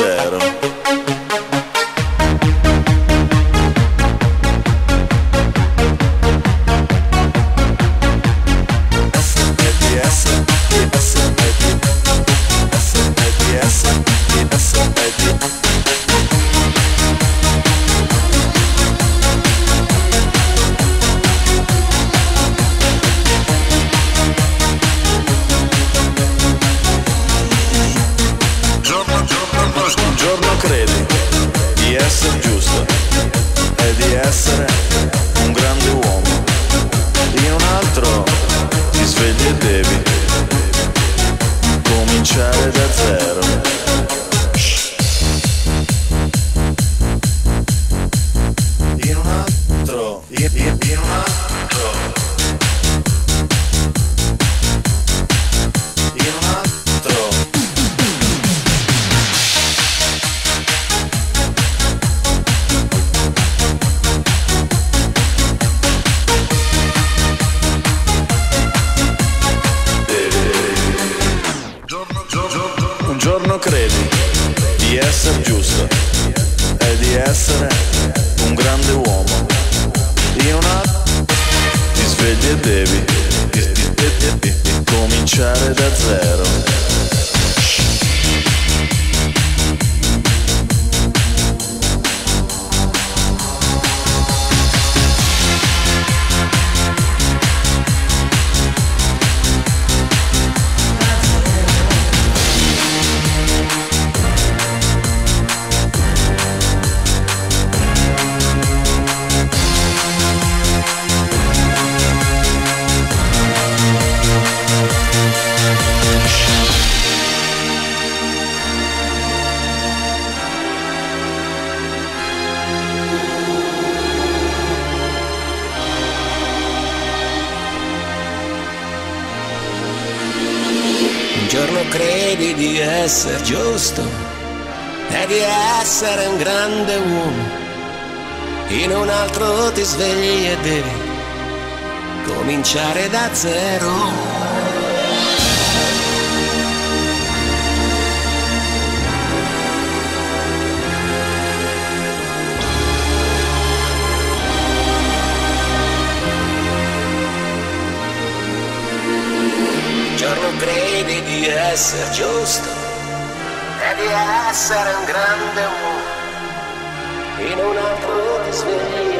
fizeram. ti svegli e devi cominciare da zero. giorno credi di essere giusto e di essere un grande uomo in un altro ti svegli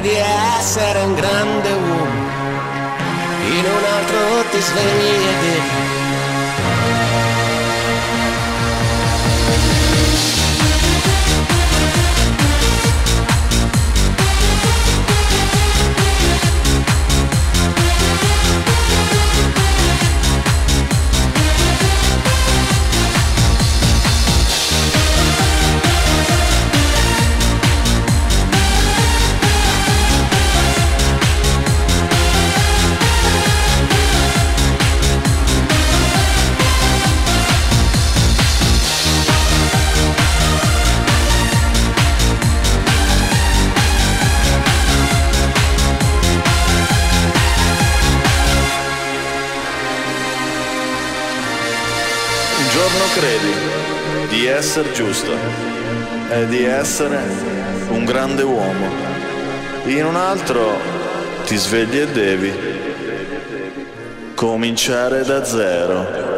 credi di essere un grande uomo, in un altro ti svegli giusto è di essere un grande uomo. In un altro ti svegli e devi cominciare da zero.